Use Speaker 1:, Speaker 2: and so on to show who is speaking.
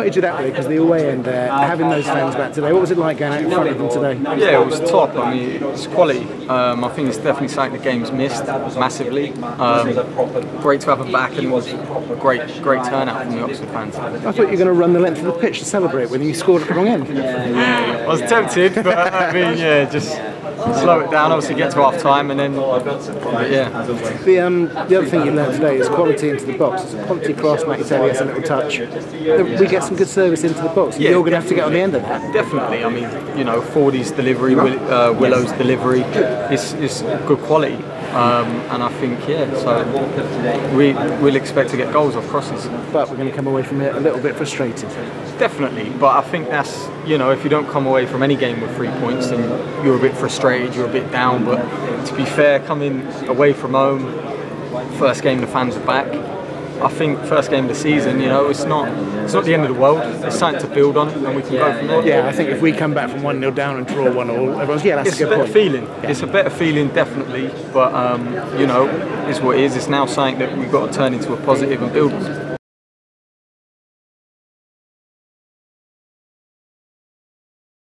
Speaker 1: spotted you that way because the away end there, having those fans back today. What was it like going out in front of them today?
Speaker 2: Yeah, it was top. I mean, it's quality. Um, I think it's definitely something the game's missed massively. Um, great to have them back, and it was great, great turnout from the Oxford fans.
Speaker 1: I thought you were going to run the length of the pitch to celebrate when you scored at the wrong end.
Speaker 2: I was tempted, but I mean, yeah, just slow it down. Obviously, get to half time, and then yeah.
Speaker 1: The um, the other thing you learned today is quality into the box. It's a quality cross, Matty Taylor has a little touch. We get some good service into the box.
Speaker 2: Yeah,
Speaker 1: You're going to have to get on the end of that.
Speaker 2: Definitely. I mean, you know, Fordy's delivery, uh, Willow's delivery is, is good quality. Um, and I think, yeah, so we, we'll expect to get goals off crosses.
Speaker 1: But we're going to come away from it a little bit frustrated.
Speaker 2: Definitely. But I think that's, you know, if you don't come away from any game with three points, then you're a bit frustrated, you're a bit down. But to be fair, coming away from home, first game the fans are back. I think first game of the season, you know, it's not it's not the end of the world. It's something to build on, and we can go from there.
Speaker 1: Yeah, I think if we come back from 1 0 down and draw 1 all, everyone's, yeah, that's
Speaker 2: It's
Speaker 1: a
Speaker 2: a
Speaker 1: good
Speaker 2: better
Speaker 1: point.
Speaker 2: feeling. It's a better feeling, definitely. But um, you know, it's what it is. It's now something that we've got to turn into a positive and build. on.